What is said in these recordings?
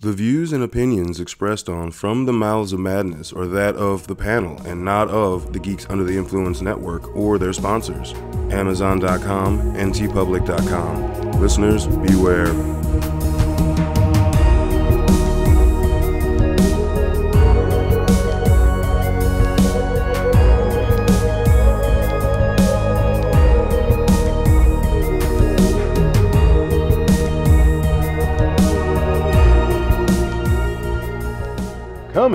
The views and opinions expressed on From the Mouths of Madness are that of the panel and not of the Geeks Under the Influence Network or their sponsors, Amazon.com and TeePublic.com. Listeners, beware.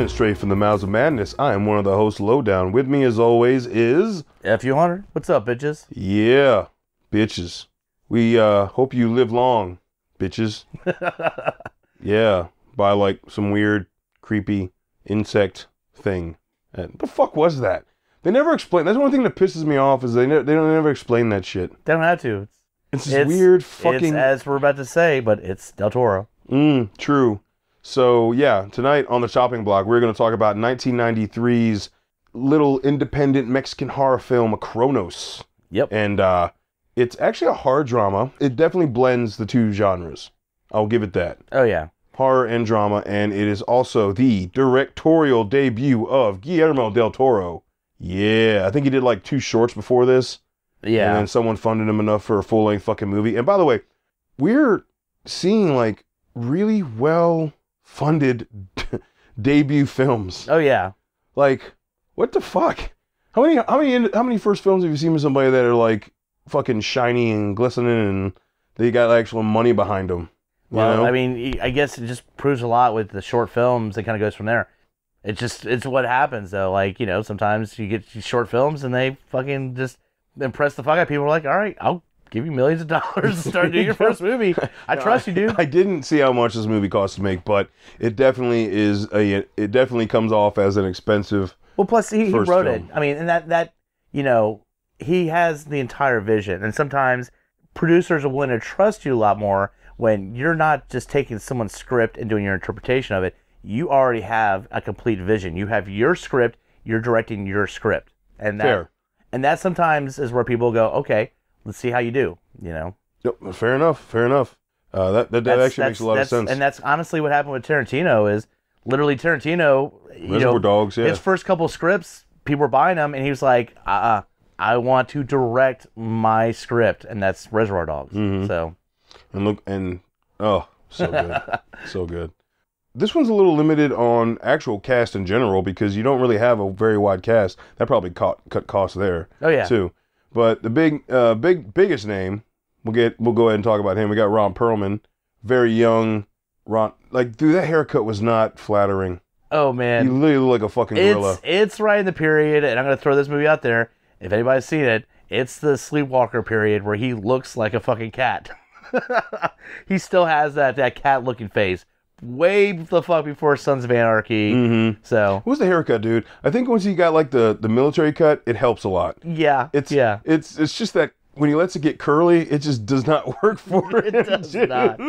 Coming straight from the mouths of madness, I am one of the hosts, Lowdown. With me, as always, is F you hundred. What's up, bitches? yeah, bitches. We uh hope you live long, bitches. yeah, by like some weird, creepy insect thing. And the fuck was that? They never explain. That's one thing that pisses me off is they ne- they don't never explain that shit. They don't have to. It's, It's this it's weird fucking. It's as we're about to say, but it's Del Toro. Mm, true. So yeah, tonight on the chopping block, we're going to talk about 1993's little independent Mexican horror film, Cronos, Yep. and uh, it's actually a horror drama. It definitely blends the two genres. I'll give it that, Oh yeah. horror and drama, and it is also the directorial debut of Guillermo del Toro. Yeah, I think he did like two shorts before this. Yeah. And then someone funded him enough for a full length fucking movie. And by the way, we're seeing like really well funded debut films. Oh yeah. Like, what the fuck? How many how many how many first films have you seen with somebody that are like fucking shiny and glistening and they got actual money behind them? Well, know? I mean, I guess it just proves a lot with the short films. It kind of goes from there. It just it's what happens though. Like you know, sometimes you get short films and they fucking just impress the fuck out of people. Like, all right, I'll give you millions of dollars to start doing your first movie. I trust you, dude. I didn't see how much this movie cost to make, but it definitely is a it definitely comes off as an expensive Well, plus he, he wrote film. it. I mean, and that that you know he has the entire vision, and sometimes producers are willing to trust you a lot more when you're not just taking someone's script and doing your interpretation of it. You already have a complete vision. You have your script. You're directing your script, and that fair. and that sometimes is where people go, okay, let's see how you do. You know, Yep, fair enough. Fair enough. Uh, that that, that actually makes a lot of sense. And that's honestly what happened with Tarantino. Is literally Tarantino. You Reservoir know, Dogs, yeah. his first couple scripts, people were buying them, and he was like, uh, uh I want to direct my script, and that's Reservoir Dogs. Mhm. So and look and oh, so good, so good. This one's a little limited on actual cast in general because you don't really have a very wide cast. That probably caught, cut costs there oh yeah, too. But the big, uh, big, biggest name we'll get. We'll go ahead and talk about him. We got Ron Perlman, very young. Ron, like, dude, that haircut was not flattering. oh He man, literally looked like a fucking gorilla. it's it's right in the period, and I'm gonna throw this movie out there. If anybody's seen it, it's the Sleepwalker period where he looks like a fucking cat. he still has that that cat looking face. Way the fuck before Sons of Anarchy. Mm-hmm. So who's the haircut, dude? I think once he got like the the military cut, it helps a lot. yeah, It's yeah. It's it's just that when he lets it get curly, it just does not work for It him. does dude. not.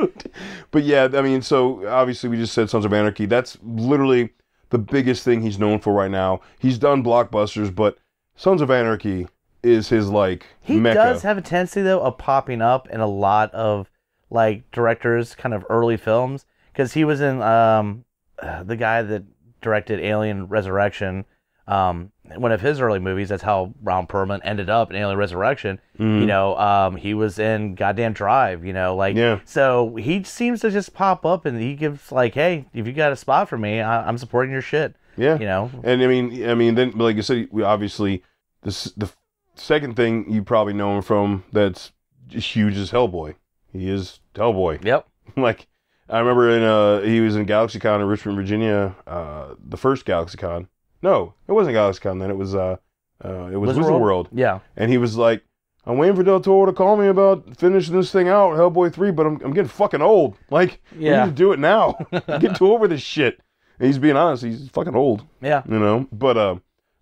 But yeah, I mean, so obviously we just said Sons of Anarchy. That's literally the biggest thing he's known for right now. He's done blockbusters, but Sons of Anarchy is his like He mecca. does have a tendency though of popping up in a lot of like directors' kind of early films because he was in um the guy that directed Alien Resurrection. Um, one of his early movies. That's how Ron Perlman ended up in Alien Resurrection. Mhm. You know, um, he was in Goddamn Drive. You know, like Yeah. so he seems to just pop up and he gives like, hey, if you got a spot for me, I- I'm supporting your shit. yeah. You know, And I mean, I mean, then like I said, we obviously this the second thing you probably know him from that's huge is Hellboy. He is Hellboy. yep. like I remember in uh he was in GalaxyCon in Richmond, Virginia, uh the first GalaxyCon. No, it wasn't GalaxyCon then. It was uh uh it was Wizard World? World. Yeah. And he was like, I'm waiting for Del Toro to call me about finishing this thing out, Hellboy 3, but I'm I'm getting fucking old. Like, we Yeah. need to do it now. Get too over this shit. And he's being honest, he's fucking old Yeah. you know. But uh,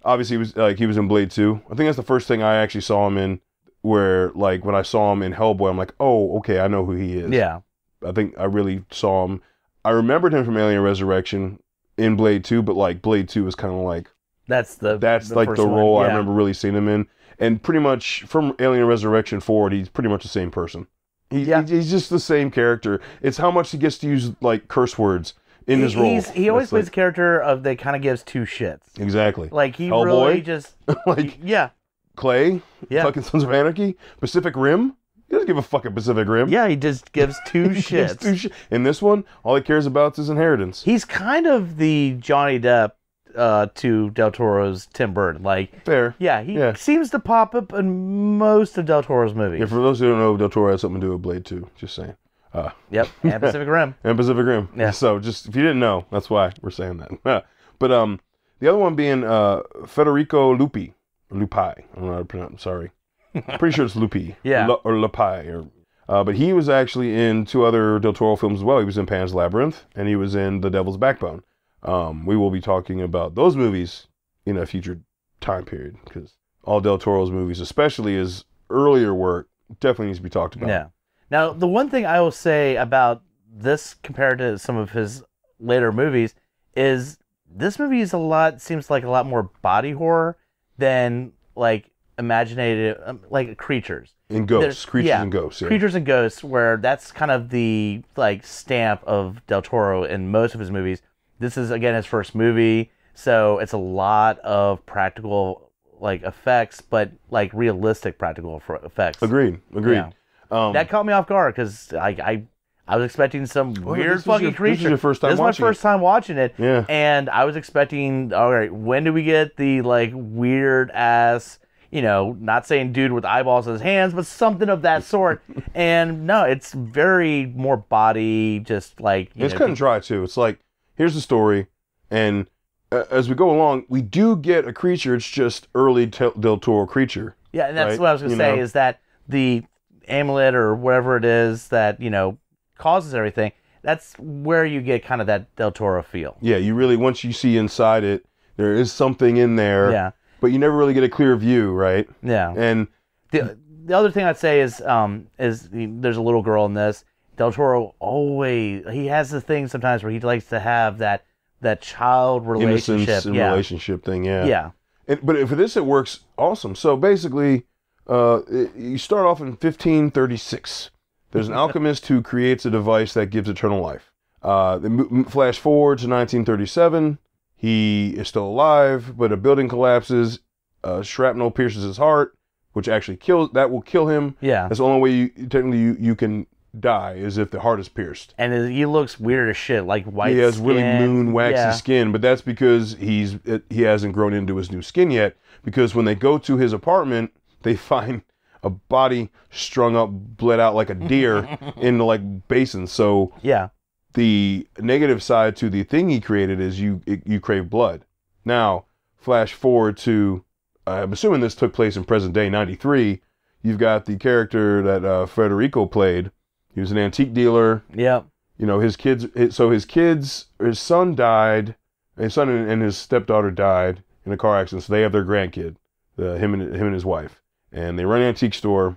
obviously, he was like he was in Blade Two. I think that's the first thing I actually saw him in. Where like when I saw him in Hellboy, I'm like, oh, okay, I know who he is. Yeah. I think I really saw him. I remembered him from Alien Resurrection in Blade Two, but like Blade Two was kind of like That's the that's the like the role I remember really seeing him in. And pretty much from Alien Resurrection forward, he's pretty much the same person. He, Yeah. He's just the same character. It's how much he gets to use like curse words. in his role. He's, he always That's plays like- a character of that kind of gives two shits. exactly Like he Hellboy? really just like yeah Clay, yeah fucking Sons of Anarchy, Pacific Rim. He doesn't give a fucking Pacific Rim. yeah he just gives two He gives shits. two In this one, all he cares about is his inheritance. He's kind of the Johnny Depp uh, to Del Toro's Tim Burton. Like Fair. yeah, he Yeah. seems to pop up in most of Del Toro's movies. Yeah, for those who don't know, Del Toro has something to do with Blade 2. Just saying. Uh, Yep, and Pacific Rim. and Pacific Rim. Yeah. So just if you didn't know, that's why we're saying that. but um, the other one being uh Federico Luppi, Luppi. I don't know how to pronounce. Sorry, I'm pretty sure it's Luppi. Yeah. Lu- or Luppi. Or, uh, but he was actually in two other Del Toro films as well. He was in Pan's Labyrinth and he was in The Devil's Backbone. Um, we will be talking about those movies in a future time period because all Del Toro's movies, especially his earlier work, definitely needs to be talked about. Yeah. Now, the one thing I will say about this compared to some of his later movies is this movie is a lot seems like a lot more body horror than like imaginative um, like creatures. And ghosts, There's- creatures yeah. and ghosts. Yeah. Creatures and ghosts where that's kind of the like stamp of Del Toro in most of his movies. This is again his first movie, so it's a lot of practical like effects, but like realistic practical effects. Agreed. Agreed. Yeah. Um, That caught me off guard because I, I I was expecting some Oh, weird fucking your- creature. This is your first time This is my first time watching it, it. Yeah. and I was expecting. All right, when do we get the like weird ass? You know, not saying dude with eyeballs in his hands, but something of that sort. and no, it's very more body, just like you It's know, cut and dry too. It's like here's the story, and uh, as we go along, we do get a creature. It's just early Tel- Del Toro creature. Yeah, and that's right? what I was gonna You say know? is that the amulet or whatever it is that you know causes everything. That's where you get kind of that Del Toro feel. Yeah, you really once you see inside it, there is something in there. Yeah, But you never really get a clear view, right? yeah. And The the other thing I'd say is um is there's a little girl in this. Del Toro always he has the thing sometimes where he likes to have that that child relationship. yeah. relationship thing. Yeah. yeah. And, but for this, it works awesome. So basically, uh, it- you start off in 1536. There's an alchemist who creates a device that gives eternal life. Uh, the mo- m- flash forward to 1937. He is still alive, but a building collapses. Uh, shrapnel pierces his heart, which actually kills. That will kill him. Yeah. That's the only way you technically you, you can die is if the heart is pierced. And he looks weird as shit, like white he has really moon waxy yeah. skin, but that's because he's he hasn't grown into his new skin yet. Because when they go to his apartment, they find a body strung up, bled out like a deer in like basins. So Yeah. The negative side to the thing he created is you you crave blood. Now, flash forward to I'm assuming this took place in present day '93. You've got the character that uh, Federico played. He was an antique dealer Yeah. you know his kids his- so his kids his son died his son and, his stepdaughter died in a car accident so they have their grandkid him and him and his wife and they run an antique store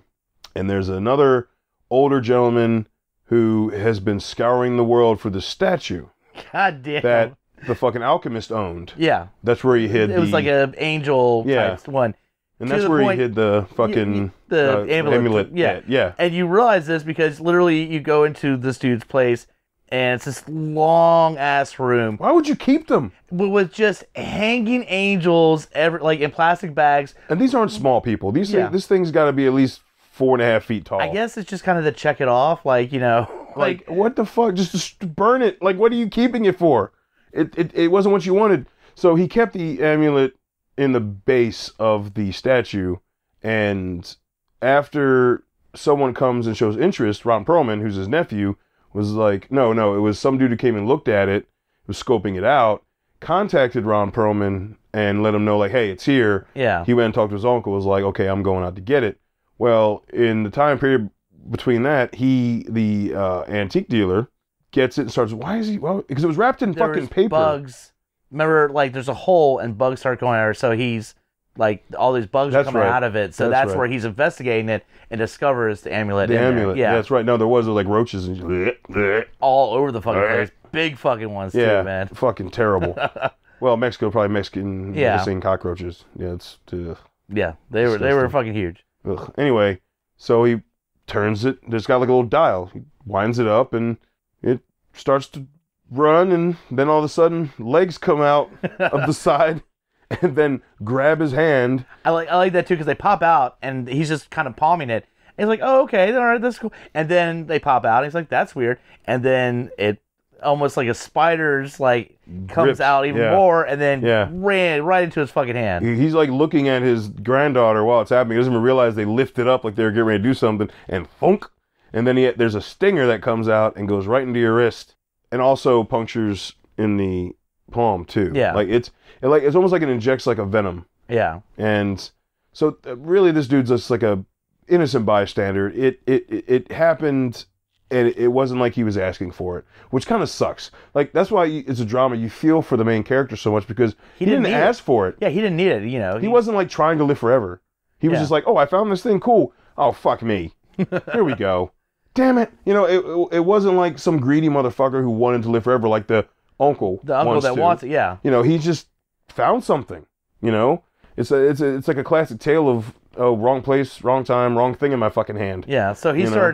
and there's another older gentleman who has been scouring the world for the statue God damn. that the fucking alchemist owned yeah. that's where he hid It was the, like an angel Yeah. type one. and to that's where point- he hid the fucking the uh, amulet. Yeah. yeah yeah And you realize this because literally you go into this dude's place and it's this long ass room why would you keep them with- with just hanging angels every like in plastic bags. and these aren't small people these Yeah. thing, this thing's got to be at least four and a half feet tall I guess it's just kind of to check it off, like, you know, Like, what the fuck? Just, just burn it. Like, what are you keeping it for? It, it, it wasn't what you wanted. So he kept the amulet in the base of the statue. And after someone comes and shows interest, Ron Perlman, who's his nephew, was like, no, no, it was some dude who came and looked at it, was scoping it out, contacted Ron Perlman and let him know, like, hey, it's here. yeah. He went and talked to his uncle, was like, okay, I'm going out to get it. Well, in the time period between that, he, the uh, antique dealer, gets it and starts, why is he, well, because it was wrapped in There fucking paper. bugs. Remember, like, there's a hole and bugs start going out, so he's like, all these bugs That's are coming right. out of it. So That's that's, right. where he's investigating it and discovers the amulet. The in there. amulet. Yeah. That's right. No, there was like roaches and all over the fucking place. Big fucking ones, yeah, too, man. fucking terrible. well, Mexico probably Mexican Yeah. cockroaches. Yeah, it's ugh, Yeah, they were they were fucking huge. Ugh. Anyway, so he turns it. There's got like a little dial. He winds it up and it starts to run, and then all of a sudden, legs come out of the side, and then grab his hand. I like I like that too because they pop out and he's just kind of palming it. He's like, "Oh, okay, all right, that's cool." And then they pop out. He's like, "That's weird." And then it almost like a spider's like comes Rips, out even yeah. more, and then Yeah. ran right into his fucking hand. He's like looking at his granddaughter while it's happening. He doesn't even realize they lift it up like they were getting ready to do something, and funk. And then he, there's a stinger that comes out and goes right into your wrist, and also punctures in the palm too. Yeah. like it's it like it's almost like it injects like a venom. Yeah, And so really, this dude's just like a innocent bystander. It it, it happened, and it wasn't like he was asking for it, which kind of sucks. Like that's why it's a drama. You feel for the main character so much because he, didn't didn't, need it. ask for it. yeah, he didn't need it. You know, He wasn't like trying to live forever. He was Yeah. just like, oh, I found this thing cool. Oh fuck me. Here we go. Damn it. You know, it, it, it wasn't like some greedy motherfucker who wanted to live forever, like the uncle. the uncle wants that to wants it. Yeah, you know, he just found something. You know, it's a, it's a, it's like a classic tale of oh, wrong place, wrong time, wrong thing in my fucking hand. yeah. So he You know?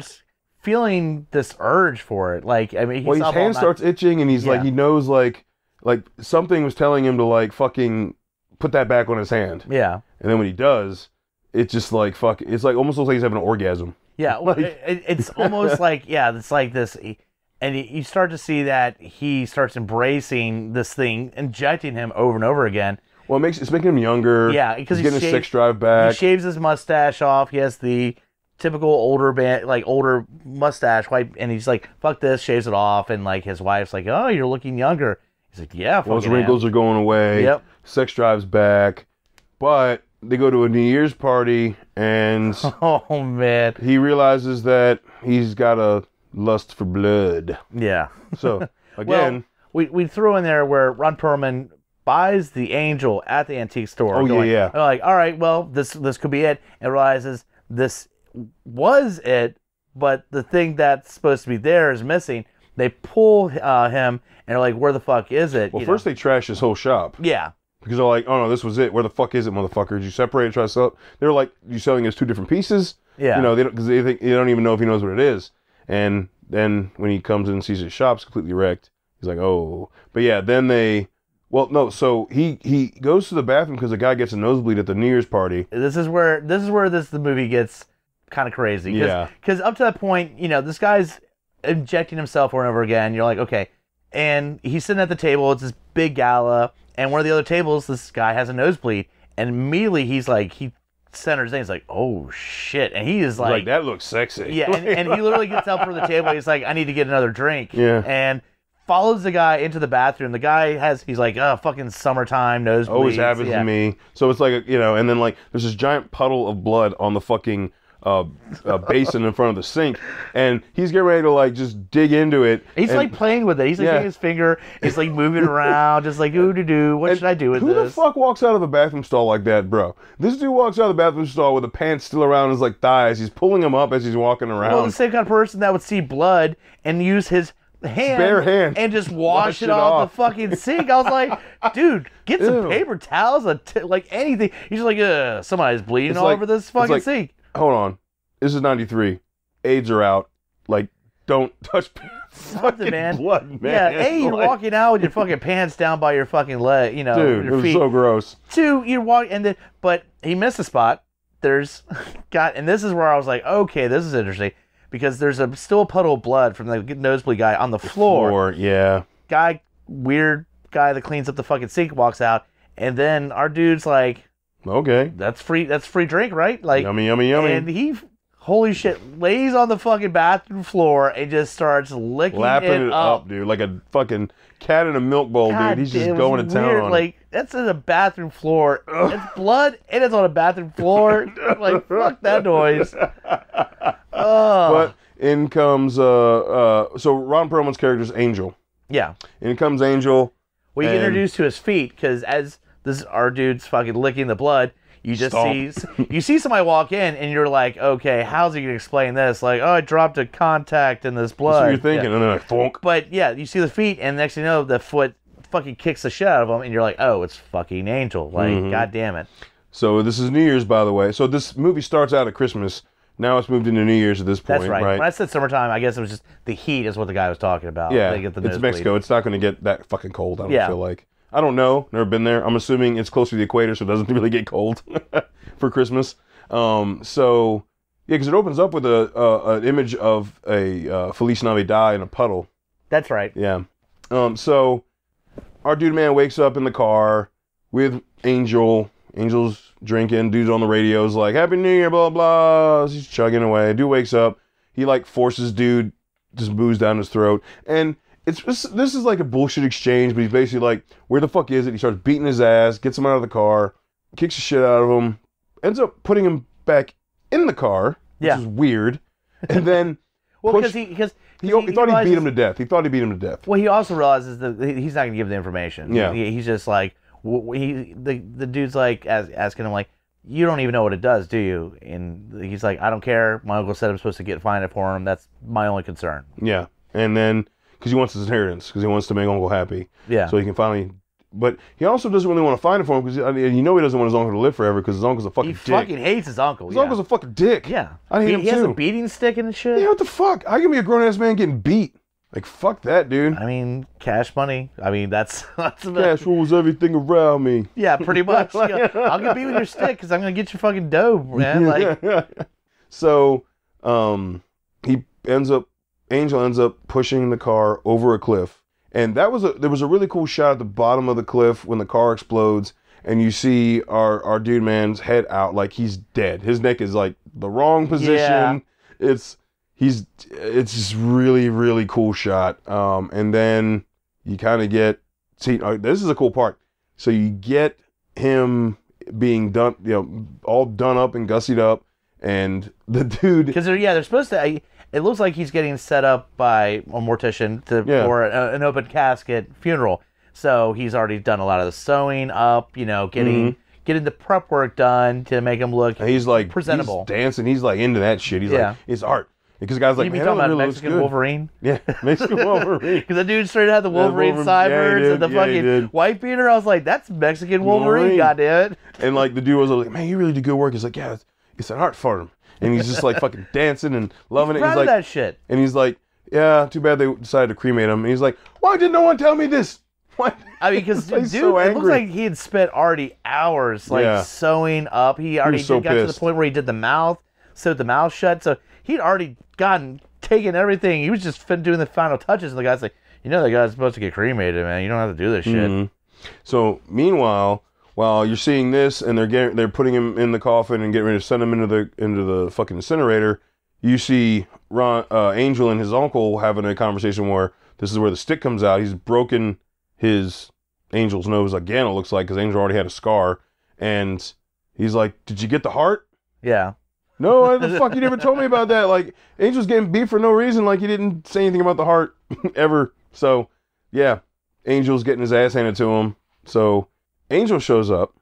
Feeling this urge for it. Like, I mean, he's well, his hand starts itching, and he's like, he knows like like something was telling him to like fucking put that back on his hand, Yeah, and then when he does, it's just like fuck, it's like almost looks like he's having an orgasm. Yeah, well, Like- it, it- it's almost like yeah, it's like this, and you- start to see that he starts embracing this thing, injecting him over and over again. Well, it makes it's making him younger. Yeah, because he's he getting his shaved- sex drive back. He shaves his mustache off. He has the typical older band, like older mustache, white, and he's like, "Fuck this," shaves it off, and like his wife's like, "Oh, you're looking younger." He's like, "Yeah, Those wrinkles are going away. Yep. Sex drive's back, but they go to a New Year's party and. Oh man, he realizes that he's got a lust for blood. yeah. So again, well, we we threw in there where Ron Perlman buys the angel at the antique store. Oh, yeah, going- yeah. they're like, all right, well, this this could be it, and realizes this was it, but the thing that's supposed to be there is missing. They pull uh, him and are like, where the fuck is it? well, You know? first they trash his whole shop yeah, because they're like, "Oh no, this was it. Where the fuck is it, motherfucker? Did you separate it? Try to sell it?" They're like, "You selling us two different pieces?" yeah, You know, they don't because they think they don't even know if he knows what it is. And then when he comes in and sees his shop's completely wrecked, he's like, "Oh." But yeah, then they. Well, no. So he he goes to the bathroom because the guy gets a nosebleed at the New Year's party. this is where this is where this the movie gets kind of crazy. Cause, Yeah. Because up to that point, you know, this guy's injecting himself over and over again. You're like, okay, and he's sitting at the table. It's this big gala, and one of the other tables, this guy has a nosebleed, and immediately he's like, he centers in. He's like, oh shit, and he is like, like, that looks sexy. yeah, and, and he literally gets up from the table. He's like, I need to get another drink. Yeah. and. Follows the guy into the bathroom. The guy has, he's like, oh, fucking summertime nosebleeds. always happens yeah. to me. So it's like you know, and then like there's this giant puddle of blood on the fucking uh, uh, basin in front of the sink, and he's getting ready to like just dig into it. He's and- like playing with it. He's like Yeah. his finger. He's like moving around, just like ooh doo doo. What and should I do with who this? Who the fuck walks out of a bathroom stall like that, bro? This dude walks out of the bathroom stall with the pants still around his like thighs. He's pulling them up as he's walking around. Well, the same kind of person that would see blood and use his hand, Bare hand. and just wash, Wash it, it off, off. the fucking sink. I was like, dude, get some Ew. paper towels, a t- like anything. He's like, uh, somebody's bleeding It's all like- over this fucking like- sink. Hold on, this is '93. AIDS are out. Like, don't touch Something, fucking man. blood, man. Yeah, A, you're Like, walking out with your fucking pants down by your fucking leg, you know, Dude, it was feet. so gross. Two, you're walking, and then, but he missed a spot. There's got, and this is where I was like, okay, this is interesting because there's a still a puddle of blood from the nosebleed guy on the floor. Or yeah, Guy, weird guy that cleans up the fucking sink walks out, and then our dude's like, okay. that's free, that's free drink, right? Like, Yummy, yummy, yummy. and he, holy shit, lays on the fucking bathroom floor and just starts licking Lapping it up, dude, like a fucking cat in a milk bowl, God dude. He's just damn, it going to town on. Like that's in a bathroom floor. It's blood and it's on a bathroom floor. like fuck that noise. Oh, But in comes uh uh so Ron Perlman's character's Angel. yeah. In comes Angel. We get And- introduced to his feet because as this is our dude's fucking licking the blood, you just Stomp. see you see somebody walk in and you're like, okay, how's he gonna explain this? Like, oh, I dropped a contact in this blood. That's what you're thinking, Yeah. and then like thunk. But yeah, you see the feet, and next thing you know, the foot fucking kicks the shit out of him, and you're like, oh, it's fucking Angel. Like, Mhm. god damn it. So this is New Year's, by the way. So this movie starts out at Christmas, Now it's moved into New Year's at this point, That's right. When I said summertime, I guess it was just the heat is what the guy was talking about. Yeah, They get the it's. Mexico. It's not going to get that fucking cold. I don't Yeah. feel like. I don't know. Never been there. I'm assuming it's close to the equator, so it doesn't really get cold for Christmas. Um, so yeah, because it opens up with a, a an image of a uh, Feliz Navidad in a puddle. That's right. Yeah. Um, so our dude man wakes up in the car with Angel. Angel's drinking. Dude's on the radios like Happy New Year, blah blah. He's chugging away. Dude wakes up. He like forces dude just booze down his throat. And it's just, this is like a bullshit exchange, but he's basically like, where the fuck is it? He starts beating his ass, gets him out of the car, kicks the shit out of him, ends up putting him back in the car, which Yeah. is weird. And then Well, because he because he, he thought he beat him to death. He thought he beat him to death. Well, he also realizes that he's not going to give the information. Yeah. He- he's just like he the the dude's like as, asking him like, you don't even know what it does, do you? And he's like, I don't care. My uncle said I'm supposed to get fined for him. That's my only concern. Yeah, and then because he wants his inheritance, because he wants to make Uncle happy, Yeah. so he can finally. But he also doesn't really want to find it for him because I mean, you know he doesn't want his uncle to live forever because his uncle's a fucking he dick. fucking hates his uncle. his yeah. uncle's a fucking dick. yeah. I hate he, him he has a too. beating stick and shit. Yeah, what the fuck? I can be a grown ass man getting beat. Like fuck that, dude. I mean, cash money. I mean, that's that's the- Cash rules everything around me. Yeah, pretty much. Yeah, I'm gonna beat with your stick because I'm gonna get you fucking dope, man. Like, so, um, he ends up, Angel ends up pushing the car over a cliff, and that was a there was a really cool shot at the bottom of the cliff when the car explodes, and you see our our dude man's head out like he's dead. His neck is like the wrong position. Yeah. It's he's it's just really really cool shot. Um, and then you kind of get see uh, this is a cool part. So you get him being done, you know, all done up and gussied up, and the dude, because they're yeah, they're supposed to. I- It looks like he's getting set up by a mortician to Yeah. for a, an open casket funeral. So he's already done a lot of the sewing up, you know, getting mm-hmm. getting the prep work done to make him look. and he's like Presentable. he's dancing. He's like into that shit. He's Yeah. like it's art because guy's like, you be man, talking that about really Mexican. Wolverine? Yeah, Mexican Wolverine. Because the dude straight had the Wolverine Wolverine- yeah, did. and the Yeah, fucking white beater. I was like, that's Mexican Wolverine, Wolverine. goddamn it. And like the dude was like, man, you really do good work. He's like, yeah, it's, it's an art form. And he's just like fucking dancing and loving it. Proud He's like, that shit. and he's like, yeah, too bad they decided to cremate him. And he's like, why did no one tell me this? Why? I mean, because dude, so it looks like he had spent already hours like Yeah. sewing up. He already so did, got to the point where he did the mouth, sewed the mouth shut. So he'd already gotten taken everything. He was just fin- doing the final touches, and the guy's like, "You know, the guy's supposed to get cremated, man. You don't have to do this shit." Mhm. So meanwhile, while you're seeing this and they're getting they're putting him in the coffin and getting ready to send him into the into the fucking incinerator, you see Ron uh, Angel and his uncle having a conversation where this is where the stick comes out. He's broken his Angel's nose again. It looks like because Angel already had a scar, and he's like, "Did you get the heart?" Yeah, No, why the fuck you never told me about that. Like Angel's getting beat for no reason. Like he didn't say anything about the heart ever. So yeah, Angel's getting his ass handed to him. So Angel shows up,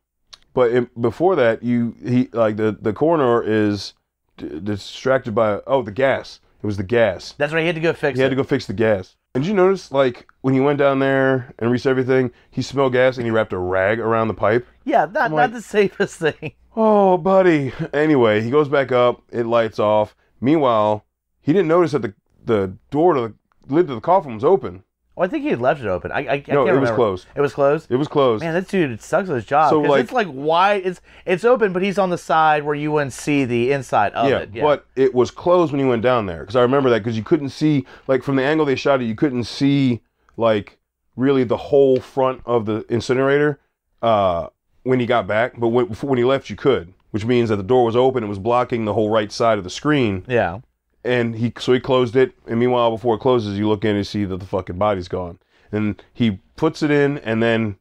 but it, before that, you he like the the coroner is d- distracted by oh the gas. It was the gas. that's right. He had to go fix He it. had to go fix the gas. And did you notice like when he went down there and reached everything, he smelled gas and he wrapped a rag around the pipe. yeah, not I'm like- not the safest thing. Oh, buddy. Anyway, he goes back up. It lights off. Meanwhile, he didn't notice that the the door to the lid to the coffin was open. Well, I think he had left it open. I, I, I no, can't it was closed. It was closed. It was closed. Man, this dude sucks at his job. So, like- it's like why It's it's open, but he's on the side where you wouldn't see the inside of yeah, it. Yeah, but it was closed when he went down there because I remember that because you couldn't see like from the angle they shot it, you couldn't see like really the whole front of the incinerator uh, when he got back. But when when he left, you could, which means that the door was open. It was blocking the whole right side of the screen. yeah. And he so he closed it and meanwhile before it closes you look in and see that the fucking body's gone. And he puts it in and then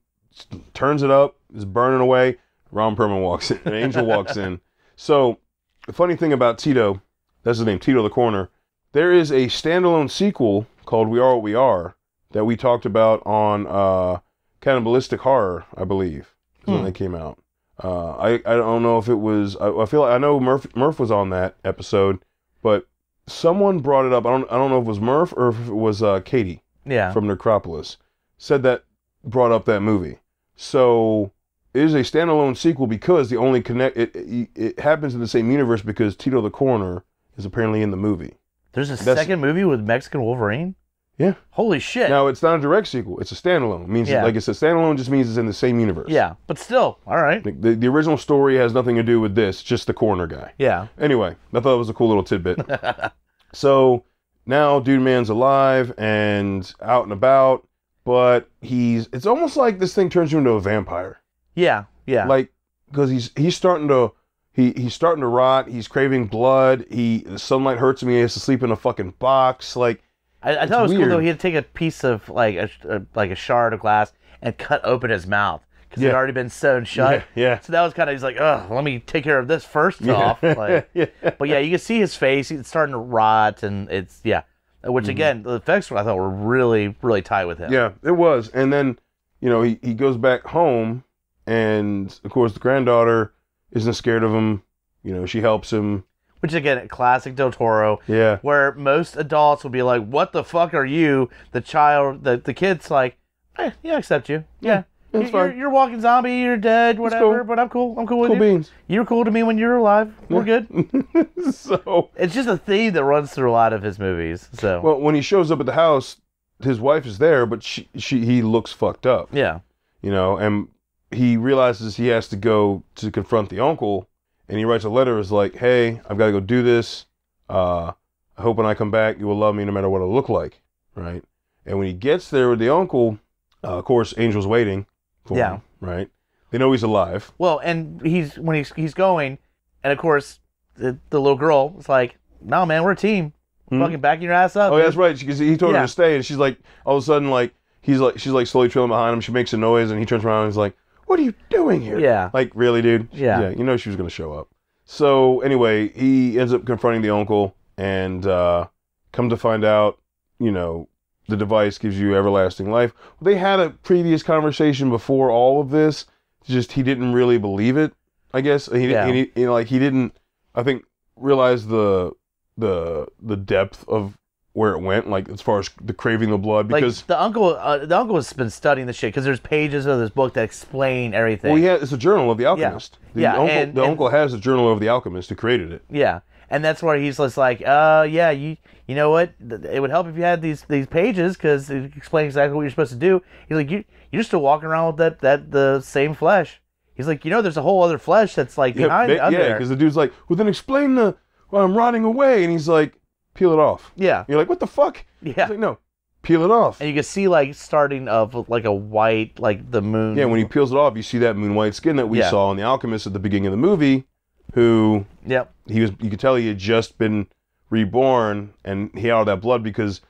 turns it up is burning away. Ron Perlman walks in an angel walks in. So the funny thing about tito that's his name tito the corner there is a standalone sequel called we are what we are that we talked about on uh cannibalistic horror i believe is when Hmm. they came out. Uh, I, I don't know if it was I, I feel I know Murph Murph was on that episode, but someone brought it up. I don't I don't know if it was Murph or if it was uh, Katie Yeah. from Necropolis said that brought up that movie. So it is a standalone sequel because the only connect it, it it happens in the same universe because Tito the Coroner is apparently in the movie. There's a That's- second movie with Mexican Wolverine. Yeah. Holy shit. Now it's not a direct sequel; it's a standalone. It means Yeah. like it's a standalone just means it's in the same universe. Yeah, but still, all right. Like, the, the original story has nothing to do with this; just the corner guy. Yeah. Anyway, I thought it was a cool little tidbit. so now Dude Man's alive and out and about, but he's it's almost like this thing turns you into a vampire. Yeah. Yeah. Like because he's he's starting to he he's starting to rot, he's craving blood, he the sunlight hurts him, he has to sleep in a fucking box. Like I, I it's thought it was cool though. He had to take a piece of like a, a like a shard of glass and cut open his mouth because it Yeah. had already been sewn shut. yeah. So that was kind of he's like, ugh, let me take care of this first off. Like, yeah. but yeah, you can see his face. It's starting to rot, and it's yeah. Which again, the effects I thought were really really tight with him. Mm-hmm. Yeah, it was. And then, you know, he, he goes back home, and of course, the granddaughter isn't scared of him. You know, she helps him. Which again, classic Del Toro, Yeah. where most adults will be like, "What the fuck are you?" The child, the the kid's like, eh, "Yeah, I accept you. Yeah, That's you're, you're a walking zombie. You're dead. Whatever. cool. But I'm cool. I'm cool with Cool you. beans. You're cool to me when you're alive. We're good." so, It's just a theme that runs through a lot of his movies. So well, when he shows up at the house, his wife is there, but she, she he looks fucked up. yeah, You know, and he realizes he has to go to confront the uncle, and he writes a letter. Is like, hey, I've got to go do this. Uh, I hope when I come back, you will love me no matter what I look like, right? And when he gets there with the uncle, uh, of course, Angel's waiting for Yeah. him, right? They know he's alive. Well, and he's when he's he's going, and of course the the little girl is like, "No, man, we're a team. Hmm? Fucking backing your ass up." Oh, dude." that's right. Because he told her to stay, and she's like, all of a sudden, like he's like, she's like slowly trailing behind him. She makes a noise, and he turns around and he's like, "What are you doing here?" Yeah. Like, really, dude? Yeah. Yeah. You know she was gonna show up. So anyway, he ends up confronting the uncle, and uh, come to find out, you know, the device gives you everlasting life. They had a previous conversation before all of this. Just he didn't really believe it. I guess he didn't. Yeah. He, you know, like he didn't. I think realize the the the depth of where it went, like as far as the craving the blood, Like because the uncle, uh, the uncle has been studying the shit because there's pages of this book that explain everything. well, yeah, it's a journal of the alchemist. The Yeah, uncle, and- the and- uncle has a journal of the alchemist who created it. Yeah, and that's where he's just like, uh, yeah, you, you know what? It would help if you had these these pages because it explains exactly what you're supposed to do. He's like, you you're still walking around with that that the same flesh. He's like, you know, there's a whole other flesh that's like behind under yeah, because the dude's like, well, then explain the. Well, I'm rotting away, and he's like, peel it off. Yeah, You're like, what the fuck? yeah. Like, no, peel it off. And you can see like starting of like a white, like the moon. Yeah, when he peels it off, you see that moon white skin that we Yeah. saw in the alchemist at the beginning of the movie. Who Yep. he was, you could tell he had just been reborn, and he had all that blood because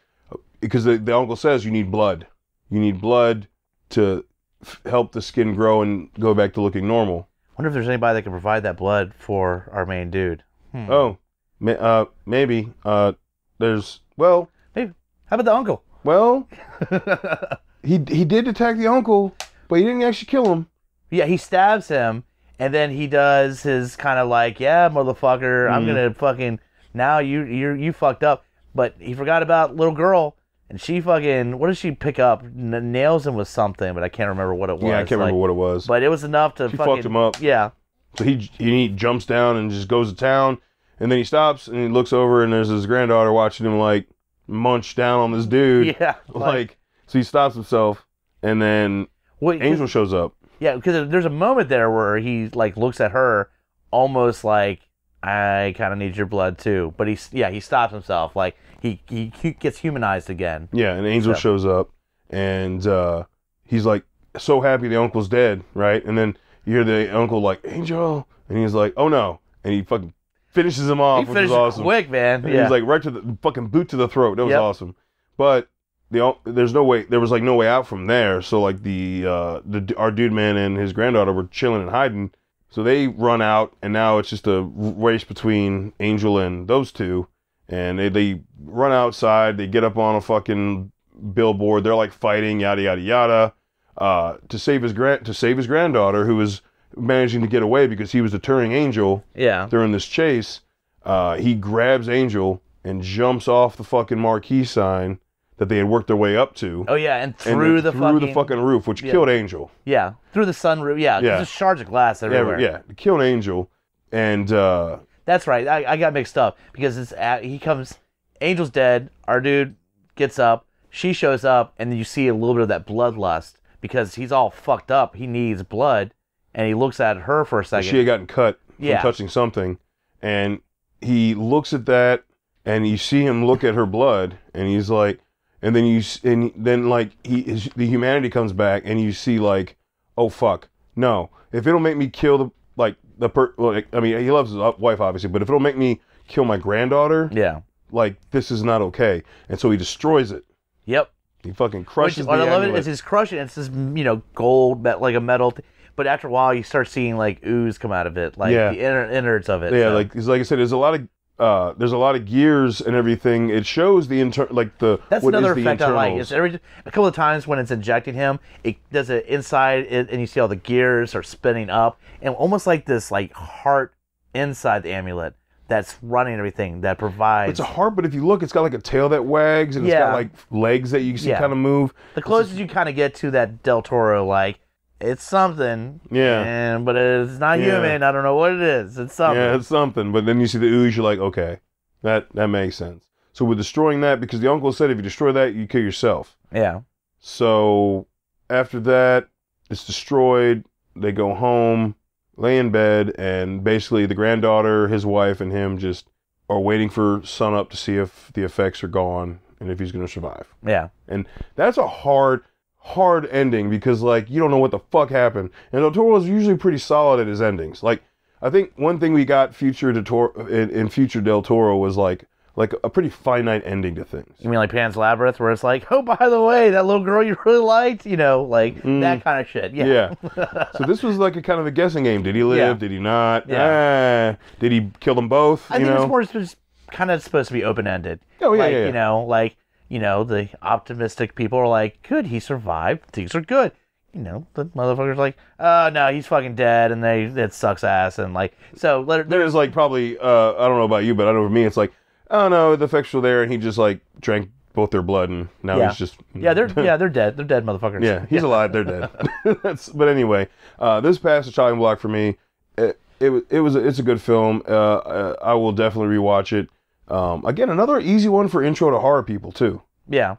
because the, the uncle says you need blood. You need blood to f- help the skin grow and go back to looking normal. Wonder if there's anybody that can provide that blood for our main dude. Hmm. Oh, ma- uh, maybe. Uh, there's well, Maybe. How about the uncle? well, he he did attack the uncle, but he didn't actually kill him. Yeah, he stabs him, and then he does his kind of like, "Yeah, motherfucker, I'm Mhm. gonna fucking now you you you fucked up." But he forgot about little girl, and she fucking what does she pick up? N- nails him with something, but I can't remember what it was. yeah, I can't remember what it was. But it was enough to She fucking fucked him up. Yeah, So he he jumps down and just goes to town, and then he stops and he looks over and there's his granddaughter watching him like munch down on this dude. yeah, Like, so he stops himself, and then Wait, Angel shows up. Yeah, because there's a moment there where he like looks at her, almost like I kind of need your blood too. But he's yeah, he stops himself. Like he he, he gets humanized again. Yeah, and Angel So- shows up, and uh, he's like so happy the uncle's dead, right? And then you hear the uncle like Angel, and he's like, oh no, and he fucking finishes him off, he which is awesome. quick, man. Yeah. He's like right to the fucking boot to the throat. That was Yep. awesome. But the there's no way there was like no way out from there. So like the uh the our dude man and his granddaughter were chilling and hiding. So they run out and now it's just a race between Angel and those two. And they, they run outside, they get up on a fucking billboard, they're like fighting, yada yada yada. Uh to save his grand to save his granddaughter who was managing to get away because he was deterring Angel yeah. during this chase, uh, he grabs Angel and jumps off the fucking marquee sign that they had worked their way up to. Oh yeah, and and through then the through fucking, the fucking roof, which Yeah. killed Angel. yeah through the sunroof. Yeah, Yeah. just shards of glass everywhere. yeah, it killed Angel, and uh, That's right. I, I got mixed up because it's at, he comes. Angel's dead. Our dude gets up. She shows up, and you see a little bit of that bloodlust because he's all fucked up. He needs blood, and he looks at her for a second. She had gotten cut from Yeah. touching something, and he looks at that, and you see him look at her blood, and he's like, and then you s- and then like he his, the humanity comes back, and you see like, oh fuck, no, if it'll make me kill the like the per, like, I mean he loves his wife obviously, but if it'll make me kill my granddaughter, yeah. like this is not okay, and so he destroys it. Yep. He fucking Which crushes what the I love it is he's crushing. it. It's this you know gold, like a metal. Th- but after a while, you start seeing like ooze come out of it, like Yeah. the inner, innards of it. Yeah, so- like like I said, there's a lot of uh, there's a lot of gears and everything. It shows the inter like the That's what is another the effect I like. It's every a couple of times when it's injecting him, it does it inside, it, and you see all the gears are spinning up, and almost like this like heart inside the amulet that's running everything that provides. It's a heart, but if you look, it's got like a tail that wags and it's got like legs that you can see Yeah. kind of move. the closest you kind of get to that Del Toro, like it's something, Yeah. and but it's not Yeah. human. I don't know what it is. It's something. Yeah, it's something. But then you see the ooze, you're like, okay, that that makes sense. So we're destroying that because the uncle said if you destroy that, you kill yourself. yeah. So after that, it's destroyed. They go home, lay in bed, and basically the granddaughter, his wife, and him just are waiting for sunup to see if the effects are gone and if he's going to survive. Yeah. And that's a hard, hard ending because like you don't know what the fuck happened. And Del Toro is usually pretty solid at his endings. Like I think one thing we got future Del Toro, in, in future Del Toro was like like a pretty finite ending to things. You mean like Pan's Labyrinth, where it's like, oh, by the way, that little girl you really liked, you know, like Mm. that kind of shit. Yeah. Yeah. so this was like a kind of a guessing game. Did he live? Yeah. Did he not? Yeah. Ah, did he kill them both? I you think know? it's more just kind of supposed to be open ended. oh yeah, like, yeah, yeah. you know, like, you know, the optimistic people are like, good, he survived. Things are good. You know, the motherfucker's like, oh, no, he's fucking dead, and they it sucks ass, and like, so let, There's like probably uh, I don't know about you, but I know for me it's like, oh no, the effects were there, and he just like drank both their blood, and now Yeah. he's just yeah, they're yeah, they're dead. They're dead motherfuckers. Yeah, he's alive. They're dead. That's, but anyway, uh, this passed the chopping block for me. It, it was it was a, it's a good film. Uh, uh, I will definitely rewatch it. Um, again, another easy one for intro to horror people too. Yeah.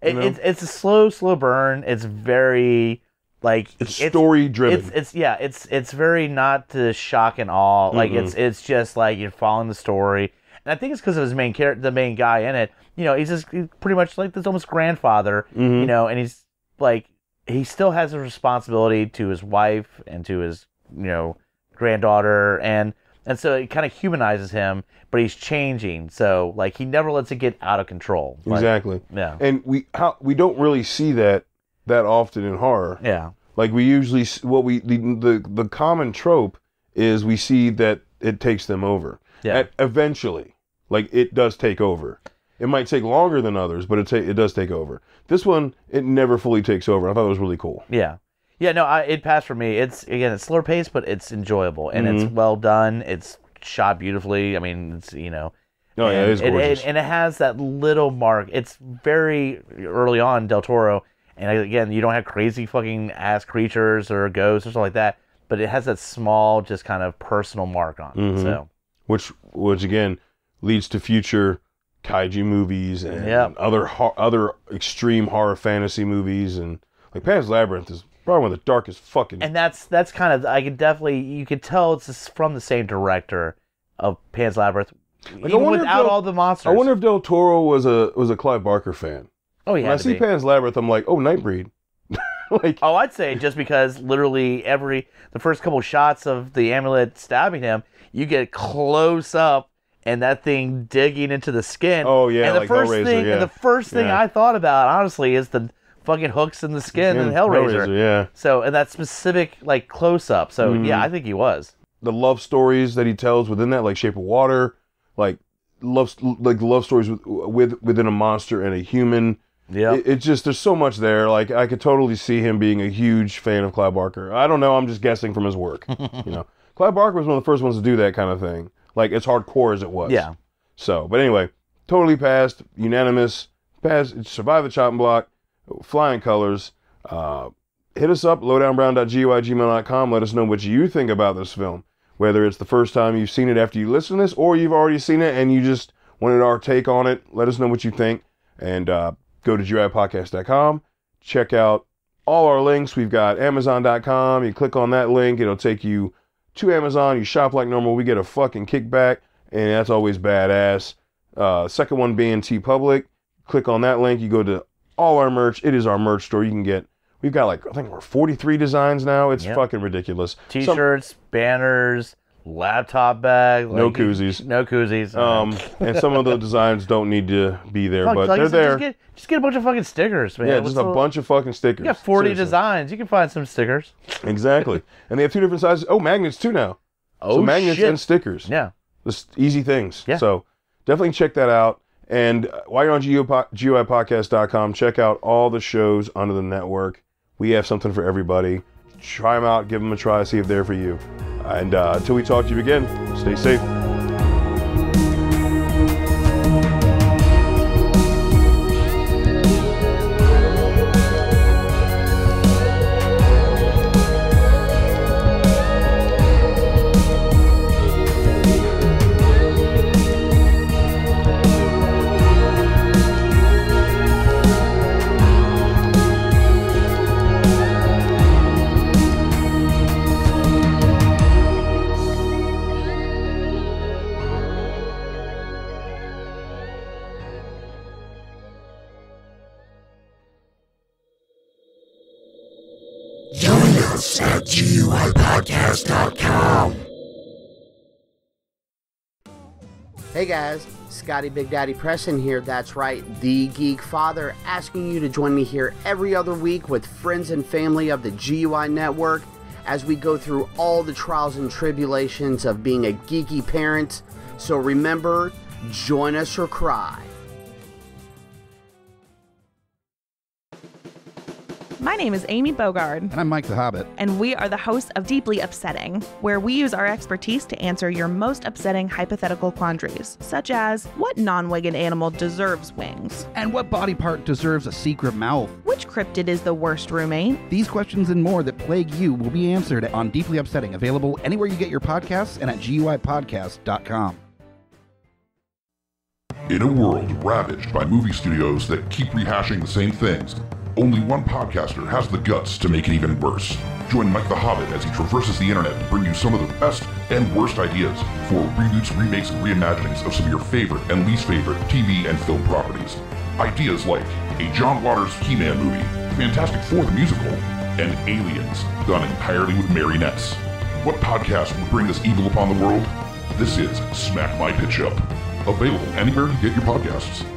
It, You know? it's it's a slow, slow burn. It's very like It's, story driven. It's it's yeah, it's it's very not to shock and awe. Like Mm-mm. it's it's just like you're following the story. And I think it's because of his main character, the main guy in it. You know, he's just he's pretty much like this almost grandfather. Mhm. You know, and he's like he still has a responsibility to his wife and to his you know granddaughter and and so it kind of humanizes him, but he's changing. So like he never lets it get out of control. Exactly. Yeah. And we how we don't really see that that often in horror. Yeah. Like we usually what we the the, the common trope is we see that it takes them over. Yeah. At, eventually, like it does take over. It might take longer than others, but it ta- it does take over. This one, it never fully takes over. I thought it was really cool. Yeah. Yeah, no, I, it passed for me. It's again, it's slower paced, but it's enjoyable and it's Mm-hmm. well done. It's shot beautifully. I mean, it's you know, Oh yeah, and, it is gorgeous. and, and it has that little mark. It's very early on Del Toro, and again, you don't have crazy fucking ass creatures or ghosts or something like that, but it has that small, just kind of personal mark on it. Mhm. So which which again leads to future kaiju movies and Yep. other ho- other extreme horror fantasy movies and like Pan's Labyrinth is probably one of the darkest fucking. and that's that's kind of I could definitely you could tell it's from the same director of Pan's Labyrinth, I even without Del- all the monsters. I wonder if Del Toro was a was a Clive Barker fan. oh yeah, When I see Pan's Labyrinth, I'm like, oh, Nightbreed. like, Oh, I'd say just because literally every the first couple shots of the amulet stabbing him, you get close up and that thing digging into the skin. Oh, yeah, and the like first Hellraiser, thing, yeah. and the first thing Yeah. I thought about honestly is the fucking hooks in the skin in yeah, Hellraiser. yeah. So and that specific like close up. So Mhm. yeah, I think he was. the love stories that he tells within that, like Shape of Water, like love like love stories with, with within a monster and a human. Yeah. It, it's just there's so much there. Like I could totally see him being a huge fan of Clive Barker. I don't know. I'm just guessing from his work. you know, Clive Barker was one of the first ones to do that kind of thing. Like as hardcore as it was. yeah. So, but anyway, totally passed, unanimous, passed, survived the chopping block, flying colors. Uh, hit us up, lowdownbrown.gui@gmail.com. Let us know what you think about this film. Whether it's the first time you've seen it after you listen to this, or you've already seen it and you just wanted our take on it, let us know what you think. And uh, go to GUIPodcast.com. Check out all our links. We've got Amazon.com. You click on that link, it'll take you to Amazon. You shop like normal. We get a fucking kickback, and that's always badass. Uh, second one being TeePublic. Click on that link. You go to all our merch. It is our merch store. You can get. We've got like I think we're 43 designs now. It's Yep. fucking ridiculous. Some- T-shirts, banners, laptop bag. No like- koozies. No koozies. um, and some of the designs don't need to be there, Fuck, but like they're said, there. Just get, just get a bunch of fucking stickers, man. yeah, What's just a the- bunch of fucking stickers. You got 40 Seriously. designs. You can find some stickers. Exactly, and they have two different sizes. Oh, magnets too now. Oh, so magnets shit. and stickers. yeah. Just easy things. Yeah. So definitely check that out. And while you're on GUI GUIPodcast.com, check out all the shows under the network. We have something for everybody. Try them out, give them a try, see if they're for you. And uh, until we talk to you again, stay safe. Hey guys, Scotty Big Daddy Preston here. That's right, the Geek Father, asking you to join me here every other week with friends and family of the GUI Network as we go through all the trials and tribulations of being a geeky parent. So remember, join us or cry. My name is Amy Bogard, And I'm Mike the Hobbit. and we are the hosts of Deeply Upsetting, where we use our expertise to answer your most upsetting hypothetical quandaries, such as what non winged animal deserves wings? And what body part deserves a secret mouth? Which cryptid is the worst roommate? These questions and more that plague you will be answered on Deeply Upsetting, available anywhere you get your podcasts and at GUIPodcast.com. In a world ravaged by movie studios that keep rehashing the same things, only one podcaster has the guts to make it even worse. Join Mike the Hobbit as he traverses the internet to bring you some of the best and worst ideas for reboots, remakes, and reimaginings of some of your favorite and least favorite TV and film properties. Ideas like a John Waters He-Man movie, Fantastic Four the musical, and Aliens, done entirely with marionettes. What podcast would bring this evil upon the world? This is Smack My Pitch Up. Available anywhere you get your podcasts.